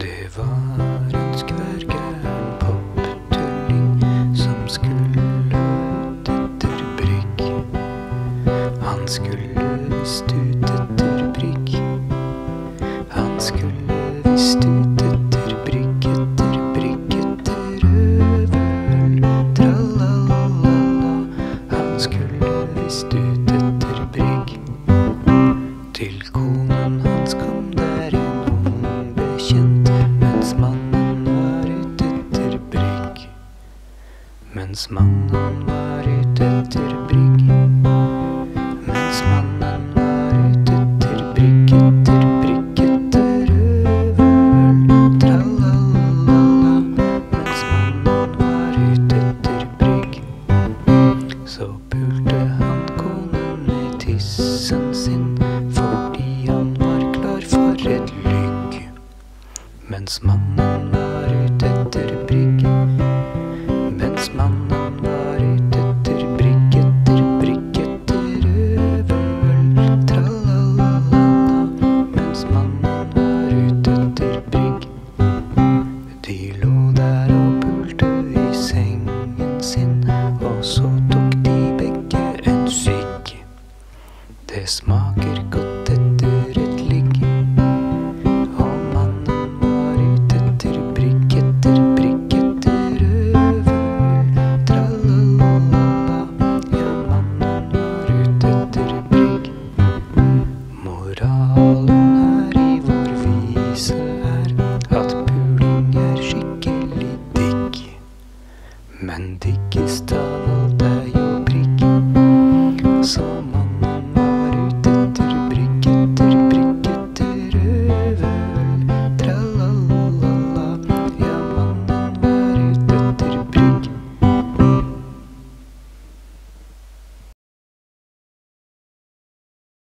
Det var en skværgæren papptulling som skulle ut etter brygg. Han skulle visst ut etter brygg. Han skulle visst ut etter brygg, etter brygg, etter øvel. Tralala. Han skulle visst ut etter brygg. Til konen Mens mannen var ute etter brygg. Mens mannen var ute etter brygg, etter brygg, etter rødøl. Tralalala. Mens mannen var ute etter brygg. Så pulte han konen med tissen sin fordi han var klar for et lygg. Mens mannen der og pulte i sengen sin. Og så tok de begge en syk Det smaker godt etter et ligg. Og mannen var ute etter prikk etter prikk etter røverhull. Tralalala. Ja, mannen var ute etter prikk. Moral. Tek istalo